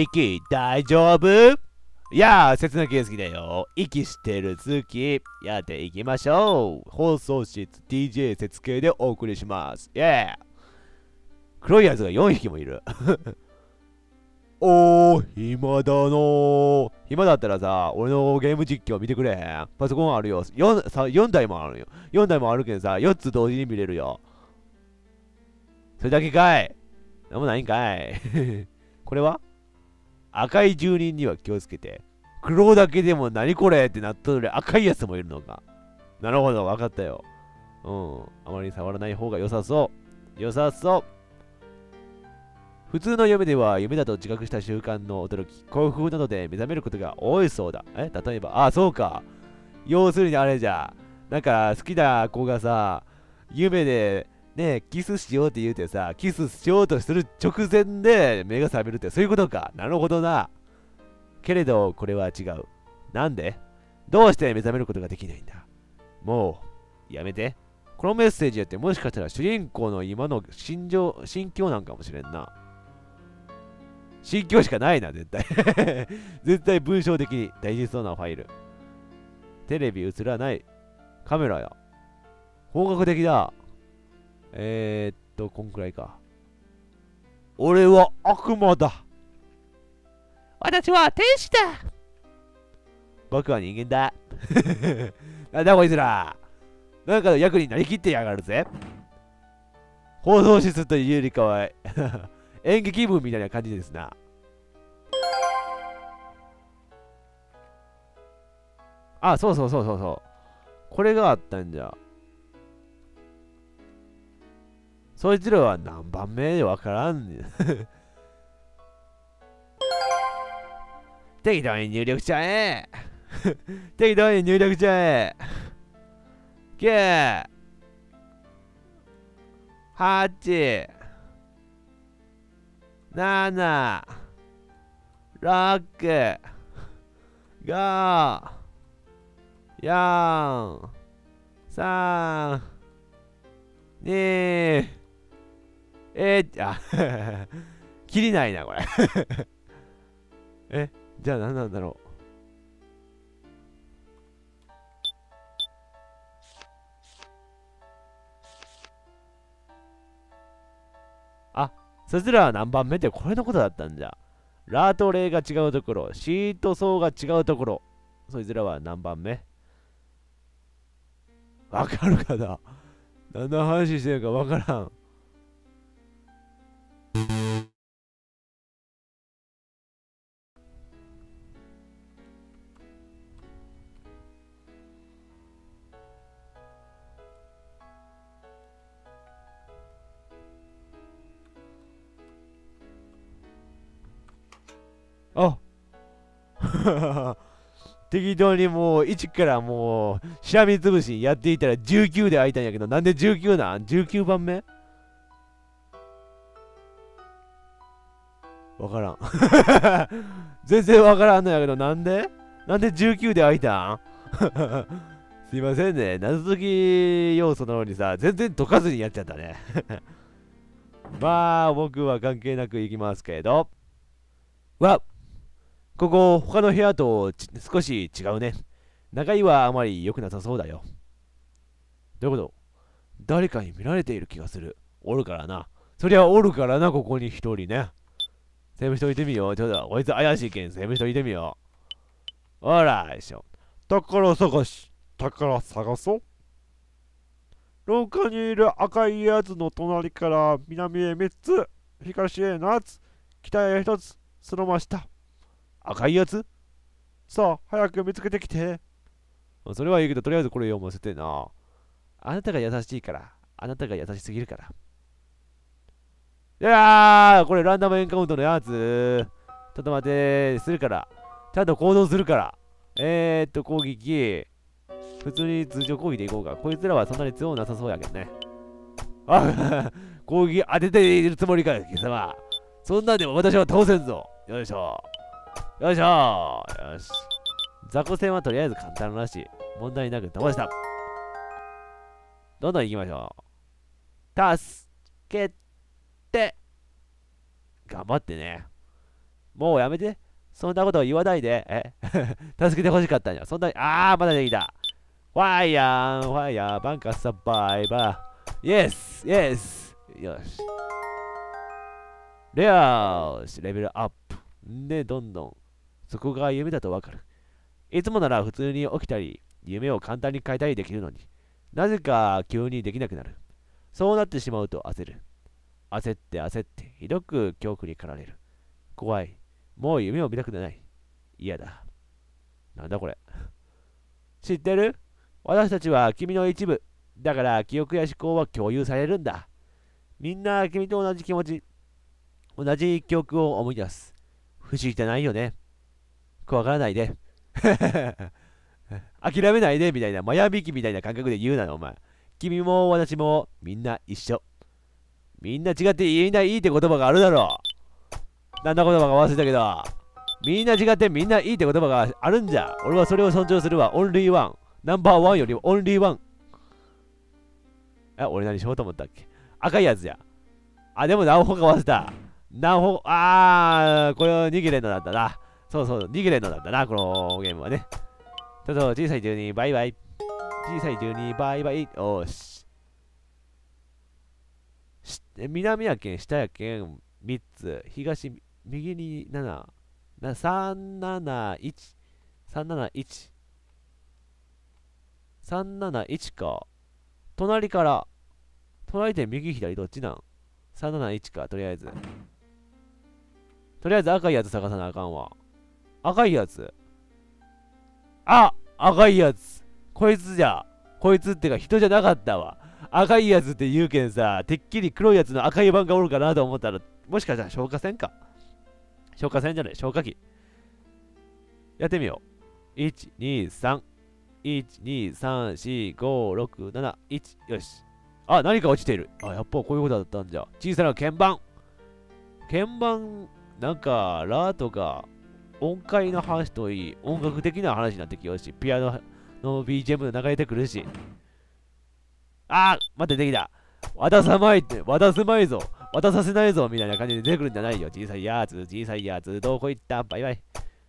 息大丈夫？いやー、切な系好きだよ。息してる月。やっていきましょう。放送室 DJ 節系でお送りします。イェー黒いやつが4匹もいる。おー、暇だの。暇だったらさ、俺のゲーム実況見てくれへん。パソコンあるよ。4, 4台もあるよ。4台もあるけどさ、4つ同時に見れるよ。それだけかい。なんもないんかい。これは？赤い住人には気をつけて。黒だけでも何これってなっとる赤いやつもいるのか。なるほど、わかったよ。うん。あまり触らない方が良さそう。良さそう。普通の夢では夢だと自覚した習慣の驚き、興奮などで目覚めることが多いそうだ。え？例えば、あ、そうか。要するにあれじゃ。なんか好きな子がさ、夢でねキスしようって言うてさ、キスしようとする直前で目が覚めるってそういうことか。なるほどな。けれど、これは違う。なんで？どうして目覚めることができないんだ？もう、やめて。このメッセージやってもしかしたら主人公の今の心情、心境なんかもしれんな。心境しかないな、絶対 絶対文章的に大事そうなファイル。テレビ映らない。カメラや。本格的だ。えー、っと、こんくらいか。俺は悪魔だ。私は天使だ。僕は人間だ。なんだこいつら。なんかの役になりきってやがるぜ。放送室というよりかは 演劇部みたいな感じですな。あ、そうそうそうそうそう。これがあったんじゃ。そいつらは何番目でわからんね適当に入力しちゃえ。適当に入力しちゃえ !9 8 7 6 5 4 3 2えー、あ 切りないな、これ え、じゃあ何なんだろう。あ、そいつらは何番目ってこれのことだったんじゃ。ラートレイが違うところ、シート層が違うところ、そいつらは何番目？わかるかな？何の話してるかわからん。あ 適当にもう1からもうしらみつぶしやっていたら19で開いたんやけどなんで19なん ?19 番目？わからん 全然わからんのやけどなんで？なんで19で開いたん？すいませんね謎解き要素なのにさ全然解かずにやっちゃったね まあ僕は関係なくいきますけどわっここ、他の部屋と少し違うね。長居はあまり良くなさそうだよ。どういうこと？誰かに見られている気がする。おるからな。そりゃおるからな、ここに一人ね。セーブしといてみよう。ちょっと、こいつ怪しいけん、セーブしといてみよう。ほら、よいしょ。宝探し。宝探そう？廊下にいる赤いやつの隣から南へ3つ、東へ7つ、北へ1つ、そのました。赤いやつ？さあ、早く見つけてきて。それはいいけど、とりあえずこれ読ませてな。あなたが優しいから。あなたが優しすぎるから。いやー、これランダムエンカウントのやつ。ちょっと待て、するから。ちゃんと行動するから。えー、っと、攻撃。普通に通常攻撃でいこうか。こいつらはそんなに強くなさそうやけどね。あ 攻撃当てているつもりか、貴様。そんなんでも私は倒せんぞ。よいしょ。よいしょよし。雑魚戦はとりあえず簡単らしい。問題なく飛ばした。どんどん行きましょう。助けって。頑張ってね。もうやめて。そんなこと言わないで。え？助けてほしかったんや。そんなに、あー、まだできた。ファイヤー、ファイヤー、バンカーサバイバー。イエス、イエス。よし。よし、レベルアップ。で、どんどん、そこが夢だとわかる。いつもなら普通に起きたり、夢を簡単に変えたりできるのに、なぜか急にできなくなる。そうなってしまうと焦る。焦って焦って、ひどく恐怖に駆られる。怖い。もう夢を見たくない。嫌だ。なんだこれ。知ってる？私たちは君の一部。だから記憶や思考は共有されるんだ。みんな君と同じ気持ち、同じ記憶を思い出す。不思議じゃないよね。怖がらないで。諦めないでみたいな、マヤ引きみたいな感覚で言うなよ、お前。君も私もみんな一緒。みんな違って言えないいって言葉があるだろう。なんだ言葉か忘れたけど。みんな違ってみんないいって言葉があるんじゃ。俺はそれを尊重するわ。オンリーワン。ナンバーワンよりオンリーワン。え、俺何しようと思ったっけ？赤いやつや。あ、でも何歩か忘れた。何歩、あー、これは逃げれんのだったな。そうそう、逃げれんのだったな、このゲームはね。ちょっと小さい12、バイバイ。小さい12、バイバイ。おし。し南やけん、下やけん、3つ。東、右に7。371。371。371か。隣から。隣で右左どっちなん ?371 か、とりあえず。とりあえず赤いやつ探さなあかんわ。赤いやつ。あ赤いやつ。こいつじゃ。こいつってか人じゃなかったわ。赤いやつって言うけんさ、てっきり黒いやつの赤い版がおるかなと思ったら、もしかしたら消火栓か。消火栓じゃない、消火器。やってみよう。1、2、3。1、2、3、4、5、6、7、1。よし。あ、何か落ちている。あ、やっぱこういうことだったんじゃ。小さな鍵盤。鍵盤、なんか、ラとか、音階の話といい、音楽的な話になってきよし、ピアノの BGM 流れてくるし。あー待って、できた。渡さまいって、渡すまいぞ。渡させないぞ、みたいな感じで出てくるんじゃないよ。小さいやつ、小さいやつ、どこ行ったバイバイ。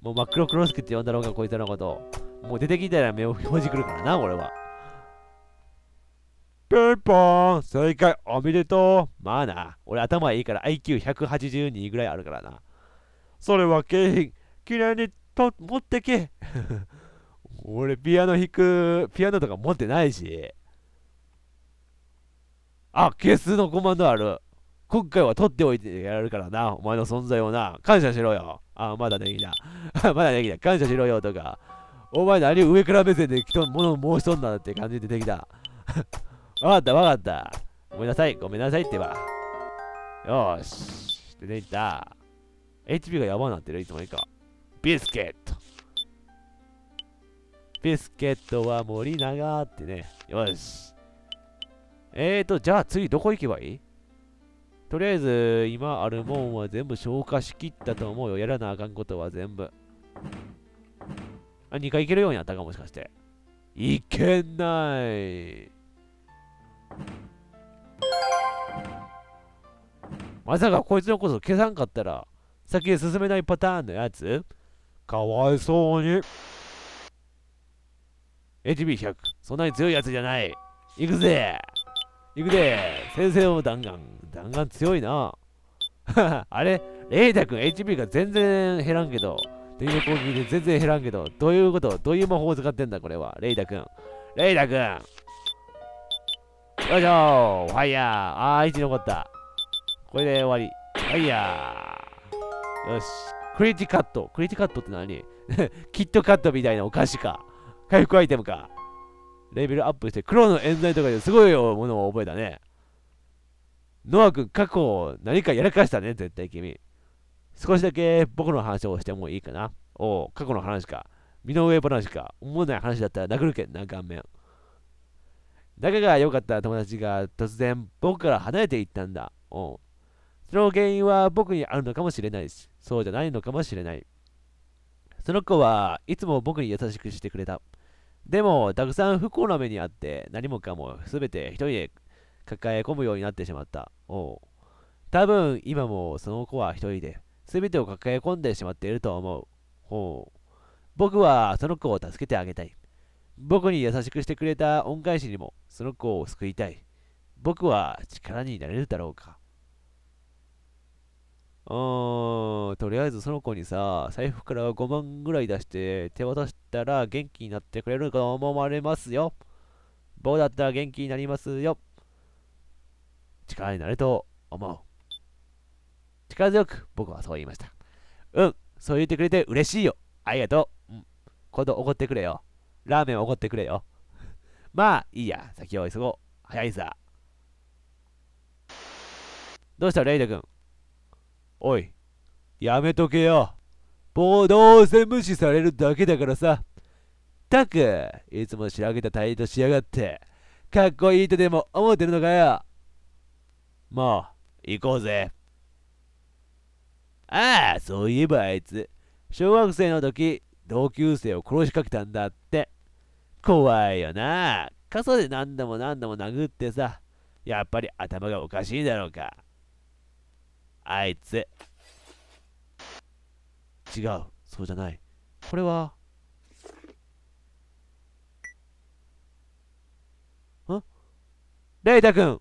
もう真っ黒クロスクって呼んだろうが、こいつのこと。もう出てきたら目を表示くるからな、俺は。ピンポーン正解おめでとうまあな、俺頭いいから IQ182 ぐらいあるからな。それは景品、きれいにと持ってけ 俺ピアノ弾く、ピアノとか持ってないし。あ、消すのコマンドある。今回は取っておいてやるからな、お前の存在をな。感謝しろよ。あ、まだできた。まだできた。感謝しろよとか。お前何上から目線で人のものを申しとんだって感じでできた。わかったわかった。ごめんなさい、ごめんなさいってば。よし。出ていった。HP がやばなってるいつもいいか。ビスケット。ビスケットは森永ってね。よし。えーと、じゃあ次どこ行けばいい？とりあえず、今あるもんは全部消化しきったと思うよ。やらなあかんことは全部。あ、2回行けるようになったかもしかして。いけない。まさかこいつのこと消さんかったら先へ進めないパターンのやつ？かわいそうに HB100 そんなに強いやつじゃない行くぜ行くぜ先生の弾丸弾丸強いなあれレイタ君 HP が全然減らんけど敵の攻撃で全然減らんけどどういうことどういう魔法を使ってんだこれはレイタ君レイタ君よいしょファイヤーあー1残ったこれで終わり。はいやー。よし。クリティカット。クリティカットって何キットカットみたいなお菓子か。回復アイテムか。レベルアップして、黒の冤罪とかですごいものを覚えたね。ノア君、過去何かやらかしたね、絶対君。少しだけ僕の話をしてもいいかな。おう、過去の話か。身の上話か。思わない話だったら殴るけんな、顔面。仲が良かった友達が突然僕から離れていったんだ。おう。その原因は僕にあるのかもしれないし、そうじゃないのかもしれない。その子はいつも僕に優しくしてくれた。でも、たくさん不幸な目にあって、何もかも全て一人で抱え込むようになってしまった。おう。多分、今もその子は一人で、全てを抱え込んでしまっていると思う。ほう。僕はその子を助けてあげたい。僕に優しくしてくれた恩返しにもその子を救いたい。僕は力になれるだろうか。うん、とりあえずその子にさ、財布から5万ぐらい出して手渡したら元気になってくれると思われますよ。僕だったら元気になりますよ。力になると思う。力強く僕はそう言いました。うん、そう言ってくれて嬉しいよ。ありがとう。うん。今度怒ってくれよ。ラーメン怒ってくれよ。まあ、いいや。先を急ごう。早いさ。どうした、レイダ君？おい、やめとけよ。もうどうせ無視されるだけだからさ。たく、いつも白げた態度しやがって。かっこいいとでも思ってるのかよ。もう、行こうぜ。ああ、そういえばあいつ、小学生の時、同級生を殺しかけたんだって。怖いよな。傘で何度も何度も殴ってさ、やっぱり頭がおかしいだろうか。あいつ。違う、そうじゃない。これは、ん？レイタ君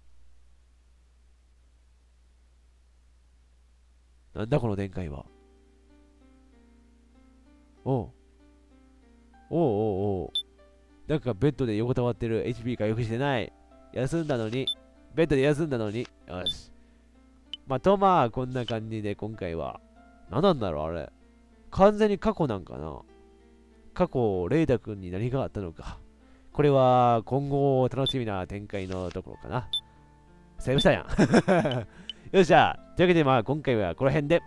なんだこの展開は。おう。おうおうおう。なんかベッドで横たわってる HP 回復してない。休んだのに。ベッドで休んだのに。よし。まあ、とまあ、こんな感じで今回は。何なんだろう、あれ。完全に過去なんかな。過去、レイダ君に何があったのか。これは今後楽しみな展開のところかな。セーブしたやん。よっしゃ。というわけでまあ今回はこの辺で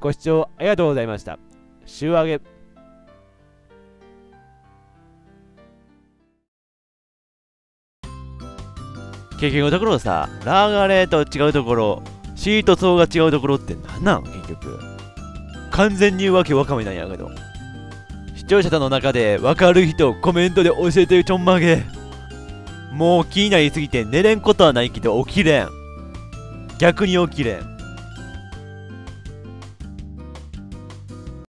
ご視聴ありがとうございました。週上げ。経験のところさ、ラーガレーと違うところ、シート層が違うところって何なの結局。完全にわけわかめなんやけど。視聴者の中でわかる人コメントで教えてちょんまげ。もう気になりすぎて寝れんことはないけど起きれん。逆に起きれん。